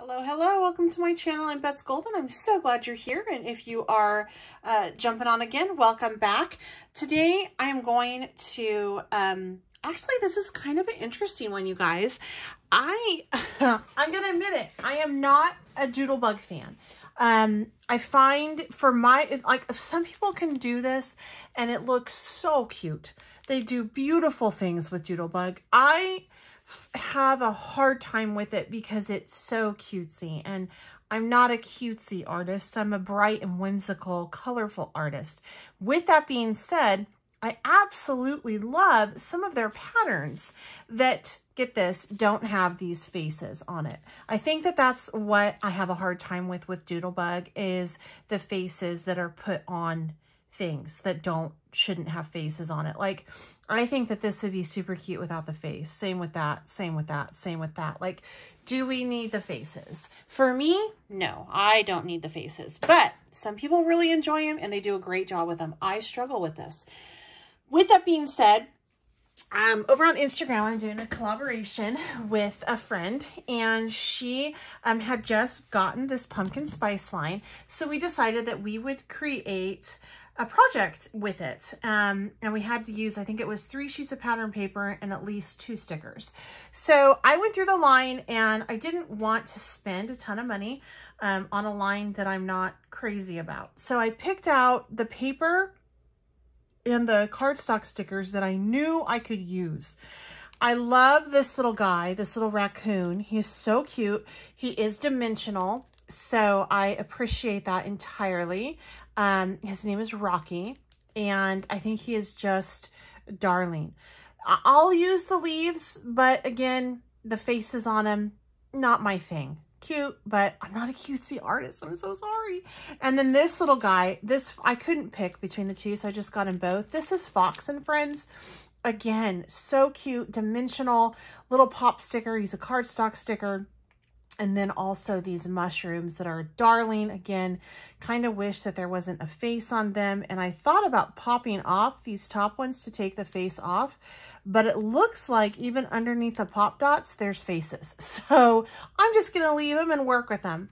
Hello, hello, welcome to my channel. I'm Bets Golden. I'm so glad you're here. And if you are uh, jumping on again, welcome back. Today, I am going to, um, actually, this is kind of an interesting one, you guys. I, I'm going to admit it, I am not a Doodlebug fan. Um, I find for my, like some people can do this and it looks so cute. They do beautiful things with Doodlebug. I have a hard time with it because it's so cutesy and I'm not a cutesy artist. I'm a bright and whimsical, colorful artist. With that being said, I absolutely love some of their patterns that, get this, don't have these faces on it. I think that that's what I have a hard time with with Doodlebug is the faces that are put on things that don't, shouldn't have faces on it. Like, I think that this would be super cute without the face. Same with that, same with that, same with that. Like, do we need the faces? For me, no, I don't need the faces. But some people really enjoy them and they do a great job with them. I struggle with this. With that being said, um, over on Instagram, I'm doing a collaboration with a friend and she um, had just gotten this pumpkin spice line. So we decided that we would create a project with it. Um, and we had to use, I think it was three sheets of pattern paper and at least two stickers. So I went through the line and I didn't want to spend a ton of money um, on a line that I'm not crazy about. So I picked out the paper and the cardstock stickers that I knew I could use. I love this little guy, this little raccoon. He is so cute. He is dimensional, so I appreciate that entirely. Um, his name is Rocky, and I think he is just darling. I'll use the leaves, but again, the faces on him, not my thing. Cute, but I'm not a cutesy artist. I'm so sorry. And then this little guy, this I couldn't pick between the two, so I just got them both. This is Fox and Friends. Again, so cute, dimensional, little pop sticker. He's a cardstock sticker. And then also these mushrooms that are darling. Again, kind of wish that there wasn't a face on them. And I thought about popping off these top ones to take the face off, but it looks like even underneath the pop dots, there's faces. So I'm just going to leave them and work with them.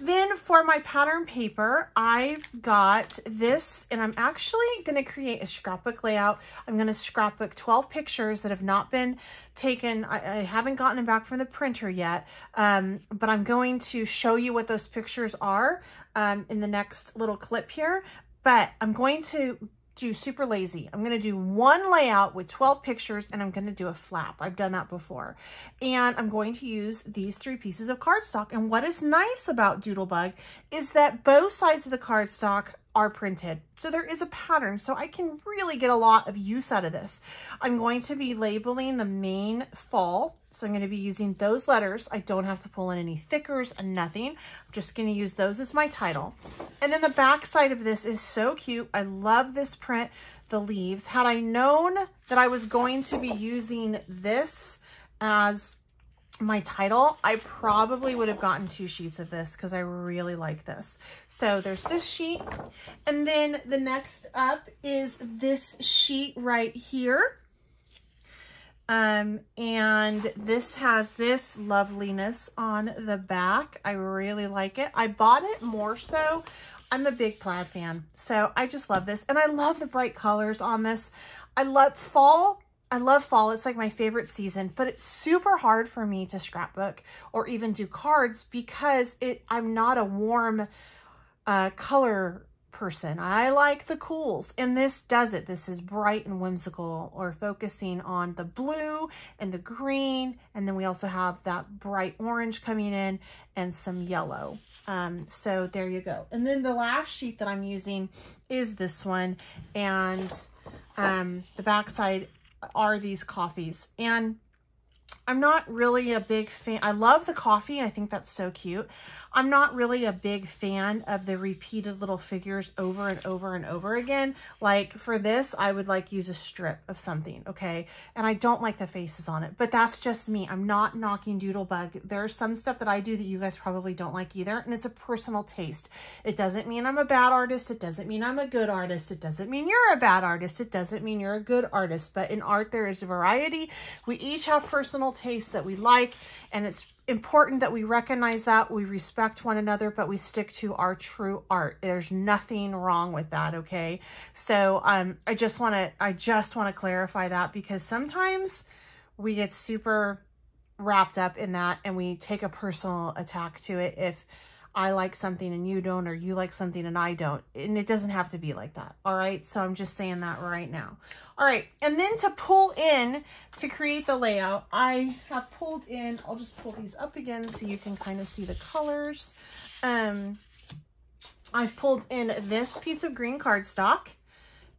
Then for my pattern paper, I've got this, and I'm actually going to create a scrapbook layout. I'm going to scrapbook 12 pictures that have not been taken. I, I haven't gotten them back from the printer yet, um, but I'm going to show you what those pictures are um, in the next little clip here. But I'm going to do super lazy. I'm going to do one layout with 12 pictures and I'm going to do a flap. I've done that before. And I'm going to use these three pieces of cardstock. And what is nice about Doodlebug is that both sides of the cardstock are printed. So there is a pattern, so I can really get a lot of use out of this. I'm going to be labeling the main fall. So I'm going to be using those letters. I don't have to pull in any thickers and nothing. I'm just going to use those as my title. And then the back side of this is so cute. I love this print, the leaves. Had I known that I was going to be using this as my title, I probably would have gotten two sheets of this because I really like this. So there's this sheet. And then the next up is this sheet right here. Um, and this has this loveliness on the back. I really like it. I bought it more so. I'm a big plaid fan. So I just love this. And I love the bright colors on this. I love fall I love fall. It's like my favorite season, but it's super hard for me to scrapbook or even do cards because it I'm not a warm uh, color person. I like the cools and this does it. This is bright and whimsical or focusing on the blue and the green. And then we also have that bright orange coming in and some yellow. Um, so there you go. And then the last sheet that I'm using is this one and um, the backside are these coffees. And I'm not really a big fan. I love the coffee. I think that's so cute. I'm not really a big fan of the repeated little figures over and over and over again. Like for this, I would like use a strip of something, okay? And I don't like the faces on it, but that's just me. I'm not knocking Doodlebug. There's some stuff that I do that you guys probably don't like either, and it's a personal taste. It doesn't mean I'm a bad artist. It doesn't mean I'm a good artist. It doesn't mean you're a bad artist. It doesn't mean you're a good artist, but in art, there is a variety. We each have personal tastes that we like, and it's important that we recognize that, we respect one another, but we stick to our true art. There's nothing wrong with that, okay? So um, I just want to I just want to clarify that because sometimes we get super wrapped up in that and we take a personal attack to it if I like something and you don't, or you like something and I don't. And it doesn't have to be like that. All right. So I'm just saying that right now. All right. And then to pull in to create the layout, I have pulled in, I'll just pull these up again so you can kind of see the colors. Um, I've pulled in this piece of green cardstock.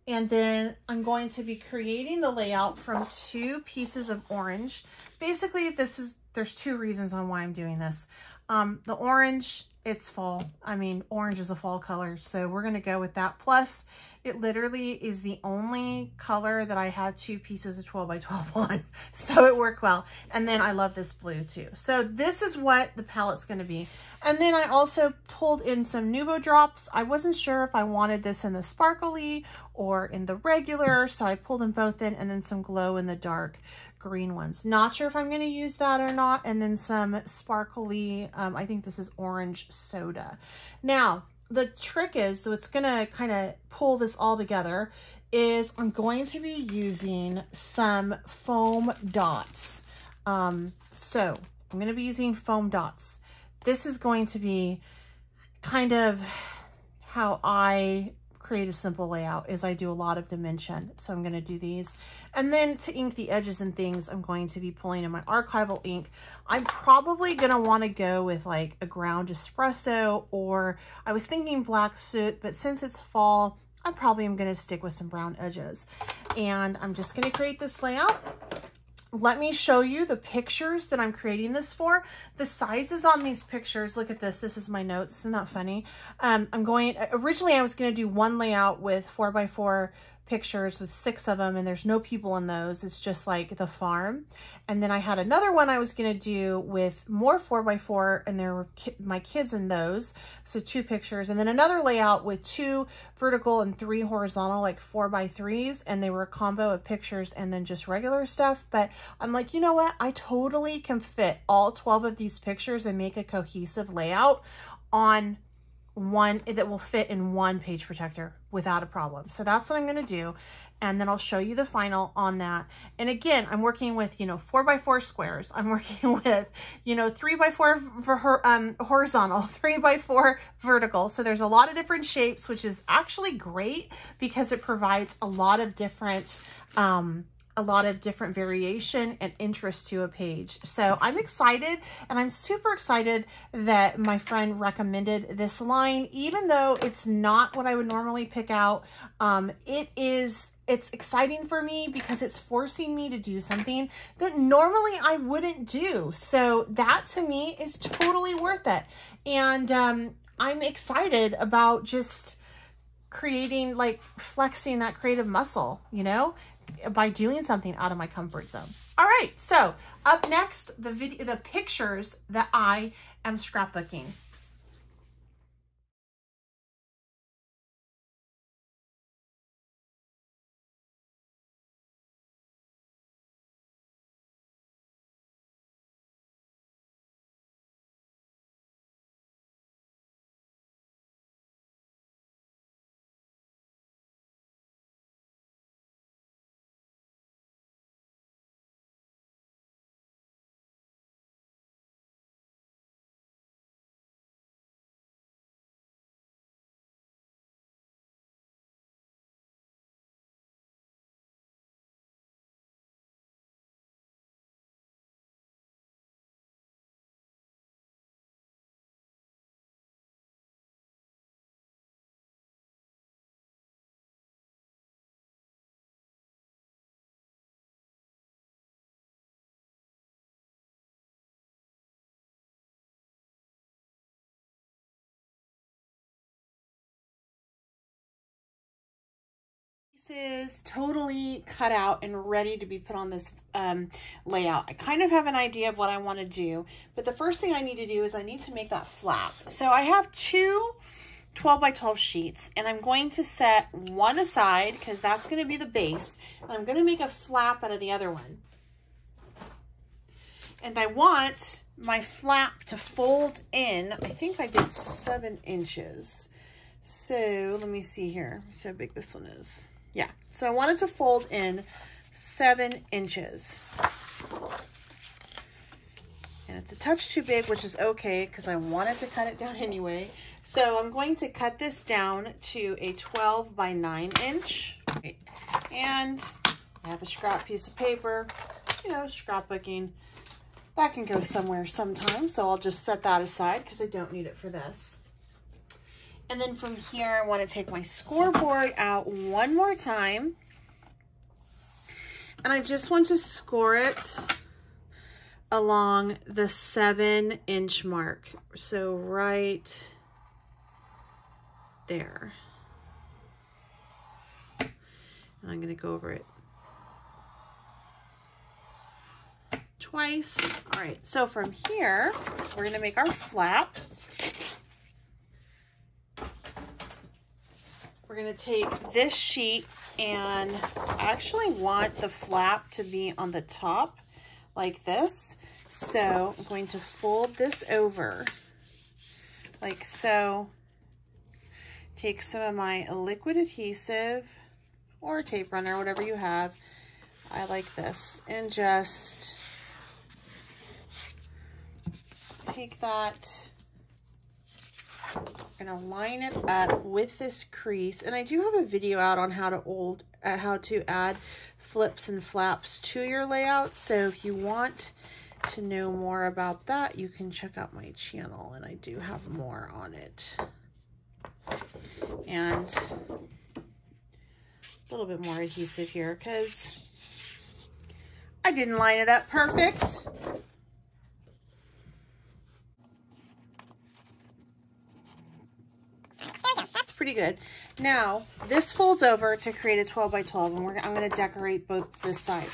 And then I'm going to be creating the layout from two pieces of orange. Basically, this is, there's two reasons on why I'm doing this. Um, the orange it's fall. I mean, orange is a fall color, so we're going to go with that. Plus, it literally is the only color that I had two pieces of 12 by 12 on, so it worked well. And then I love this blue too. So this is what the palette's going to be. And then I also pulled in some Nuvo drops. I wasn't sure if I wanted this in the sparkly or in the regular, so I pulled them both in and then some glow in the dark green ones. Not sure if I'm going to use that or not. And then some sparkly, um, I think this is orange soda. Now, the trick is, what's going to kind of pull this all together is I'm going to be using some foam dots. Um, so I'm going to be using foam dots. This is going to be kind of how I create a simple layout is I do a lot of dimension. So I'm going to do these. And then to ink the edges and things, I'm going to be pulling in my archival ink. I'm probably going to want to go with like a ground espresso or I was thinking black soot, but since it's fall, I probably am going to stick with some brown edges. And I'm just going to create this layout let me show you the pictures that I'm creating this for. The sizes on these pictures, look at this. This is my notes. Isn't that funny? Um, I'm going, originally I was going to do one layout with four by four pictures with six of them and there's no people in those. It's just like the farm. And then I had another one I was going to do with more four by four and there were ki my kids in those. So two pictures and then another layout with two vertical and three horizontal, like four by threes. And they were a combo of pictures and then just regular stuff. But I'm like, you know what? I totally can fit all 12 of these pictures and make a cohesive layout on one that will fit in one page protector without a problem. So that's what I'm going to do. And then I'll show you the final on that. And again, I'm working with, you know, four by four squares. I'm working with, you know, three by four um, horizontal, three by four vertical. So there's a lot of different shapes, which is actually great because it provides a lot of different, um, a lot of different variation and interest to a page. So I'm excited and I'm super excited that my friend recommended this line, even though it's not what I would normally pick out. Um, it is it's exciting for me because it's forcing me to do something that normally I wouldn't do. So that to me is totally worth it. And um, I'm excited about just creating like flexing that creative muscle, you know, by doing something out of my comfort zone. All right, so up next, the video, the pictures that I am scrapbooking. Is totally cut out and ready to be put on this um, layout. I kind of have an idea of what I want to do, but the first thing I need to do is I need to make that flap. So I have two 12 by 12 sheets and I'm going to set one aside because that's going to be the base. And I'm going to make a flap out of the other one. And I want my flap to fold in, I think I did seven inches. So let me see here. See how big this one is. Yeah, so I wanted to fold in seven inches. And it's a touch too big, which is okay because I wanted to cut it down anyway. So I'm going to cut this down to a 12 by 9 inch. And I have a scrap piece of paper, you know, scrapbooking. That can go somewhere sometime, so I'll just set that aside because I don't need it for this. And then from here, I want to take my scoreboard out one more time. And I just want to score it along the seven inch mark. So right there. And I'm going to go over it twice. All right, so from here, we're going to make our flap. We're going to take this sheet and I actually want the flap to be on the top like this. So I'm going to fold this over like so take some of my liquid adhesive or tape runner, whatever you have. I like this. And just take that, gonna line it up with this crease. And I do have a video out on how to old, uh, how to add flips and flaps to your layout. So if you want to know more about that, you can check out my channel and I do have more on it and a little bit more adhesive here because I didn't line it up perfect. That's pretty good. Now, this folds over to create a 12 by 12, and I'm going to decorate both this side.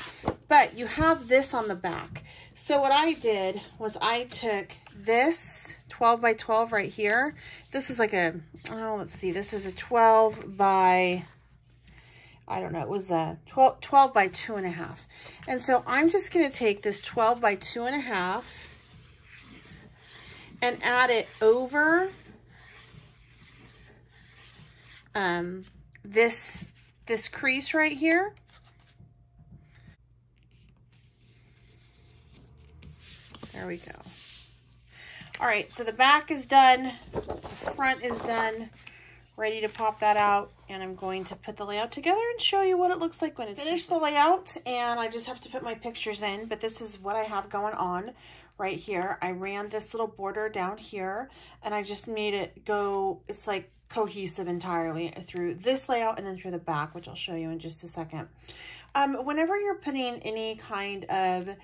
But you have this on the back. So what I did was I took this 12 by 12 right here. This is like a, oh, let's see. This is a 12 by, I don't know. It was a 12, 12 by two and a half. And so I'm just going to take this 12 by two and a half and add it over um, this, this crease right here. There we go. All right, so the back is done, the front is done, ready to pop that out, and I'm going to put the layout together and show you what it looks like when it's finished the layout, and I just have to put my pictures in, but this is what I have going on right here. I ran this little border down here, and I just made it go, it's like cohesive entirely through this layout and then through the back, which I'll show you in just a second. Um, whenever you're putting any kind of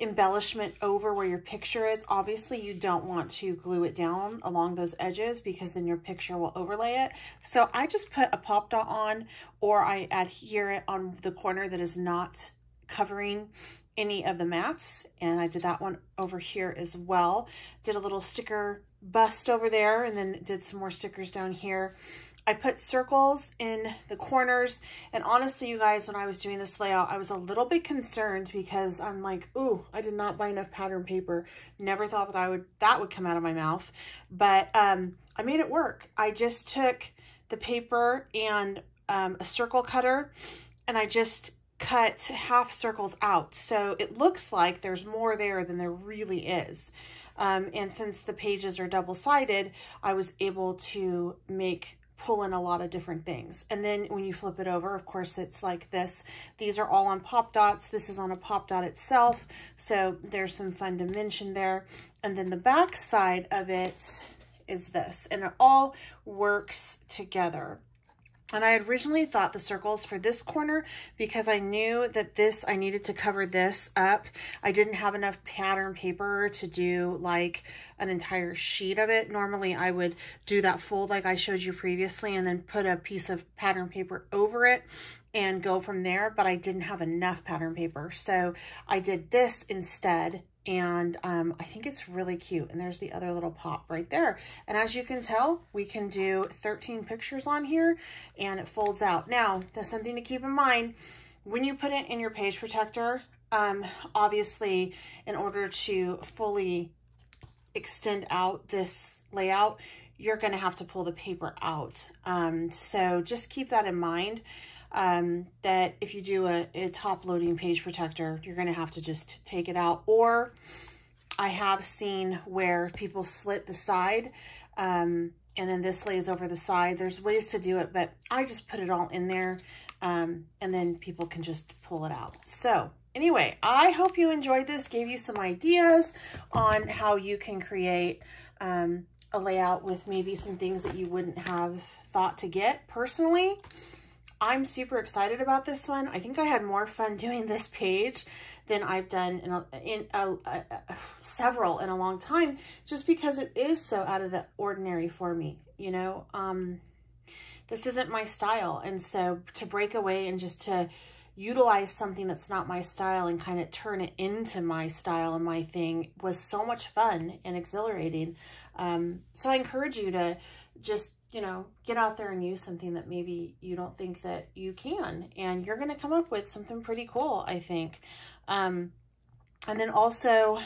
embellishment over where your picture is. Obviously, you don't want to glue it down along those edges because then your picture will overlay it. So I just put a pop dot on or I adhere it on the corner that is not covering any of the mats. And I did that one over here as well. Did a little sticker bust over there and then did some more stickers down here. I put circles in the corners. And honestly, you guys, when I was doing this layout, I was a little bit concerned because I'm like, ooh, I did not buy enough pattern paper. Never thought that I would, that would come out of my mouth. But um, I made it work. I just took the paper and um, a circle cutter and I just cut half circles out. So it looks like there's more there than there really is. Um, and since the pages are double-sided, I was able to make pull in a lot of different things. And then when you flip it over, of course, it's like this. These are all on pop dots. This is on a pop dot itself. So there's some fun dimension there. And then the back side of it is this. And it all works together. And I had originally thought the circles for this corner because I knew that this, I needed to cover this up. I didn't have enough pattern paper to do like an entire sheet of it. Normally I would do that fold like I showed you previously and then put a piece of pattern paper over it and go from there, but I didn't have enough pattern paper. So I did this instead and um, I think it's really cute. And there's the other little pop right there. And as you can tell, we can do 13 pictures on here and it folds out. Now, that's something to keep in mind. When you put it in your page protector, um, obviously, in order to fully extend out this layout, you're going to have to pull the paper out. Um, so just keep that in mind um, that if you do a, a top loading page protector, you're going to have to just take it out. Or I have seen where people slit the side um, and then this lays over the side. There's ways to do it, but I just put it all in there um, and then people can just pull it out. So anyway, I hope you enjoyed this, gave you some ideas on how you can create um, a layout with maybe some things that you wouldn't have thought to get personally. I'm super excited about this one. I think I had more fun doing this page than I've done in, a, in a, a, several in a long time, just because it is so out of the ordinary for me, you know. Um, this isn't my style, and so to break away and just to utilize something that's not my style and kind of turn it into my style and my thing was so much fun and exhilarating. Um, so I encourage you to just you know, get out there and use something that maybe you don't think that you can. And you're going to come up with something pretty cool, I think. Um, and then also,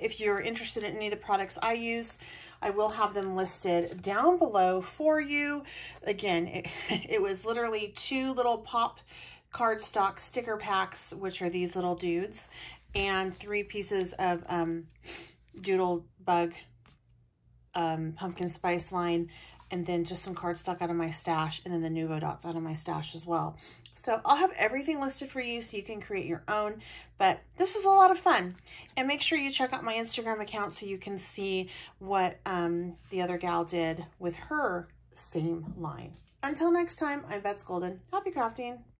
if you're interested in any of the products I used, I will have them listed down below for you. Again, it, it was literally two little pop cardstock sticker packs, which are these little dudes, and three pieces of um, Doodle Bug um, pumpkin spice line and then just some cardstock out of my stash and then the Nuvo dots out of my stash as well. So I'll have everything listed for you so you can create your own, but this is a lot of fun. And make sure you check out my Instagram account so you can see what um, the other gal did with her same line. Until next time, I'm Bets Golden. Happy crafting.